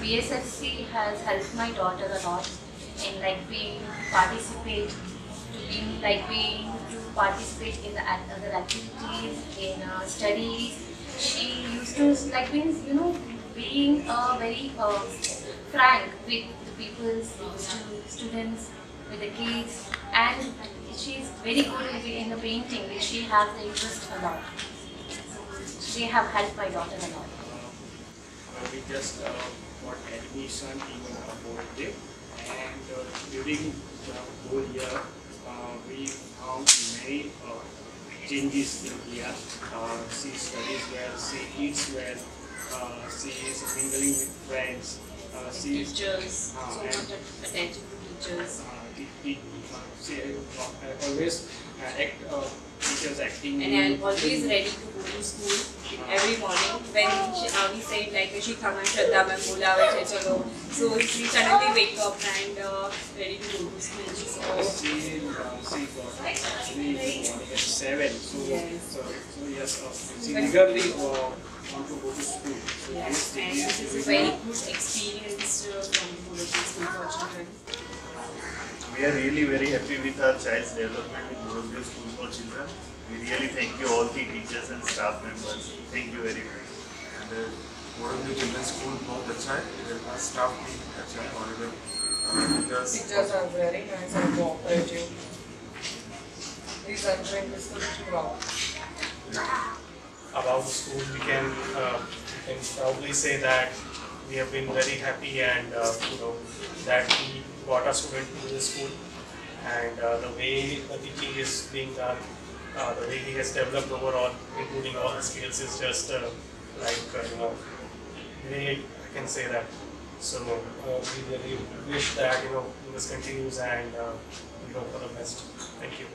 BSFC has helped my daughter a lot in like being participate, to being like being to participate in the other activities, in uh, studies. She used to like being you know being uh, very uh, frank with the people, with the stu- students, with the kids, and she's very good in, the painting. She has the interest a lot. So They have helped my daughter a lot. Uh, we just uh, got admission in a Bolte and uh, during the whole year uh, we found many uh, changes in here. Uh, she studies well, she eats well, uh, she is mingling with friends, uh, she Teachers, Ah, so much attention to teachers. uh, uh, she uh, always uh, act, she acting. And I'm always ready to go to school every morning. When she, uh, we said like she come and Shraddha ma'am bola vache chalo, so she suddenly wake up and uh, ready to go to school. So she, uh, she got actually morning at seven. So yes, so, so yes, uh, she eagerly uh, want to go to school. So yes, and this is a very good experience uh, from we are really very happy with our child's development in Bodakdev School for Children. We really thank you all the teachers and staff members. Thank you very much. And uh, Bodakdev Children's School बहुत अच्छा है. The staff भी अच्छा है और इधर teachers. Teachers are very nice and cooperative. Please enter in this program. About the school, we can, uh, we can probably say that we have been very happy and uh, you know that we got a student to the school. And uh, the way the teaching is being done, uh, the way he has developed overall, including all the skills, is just uh, like, you know, really, I can say that. So uh, we really wish that, you know, this continues and uh, we hope for the best. Thank you.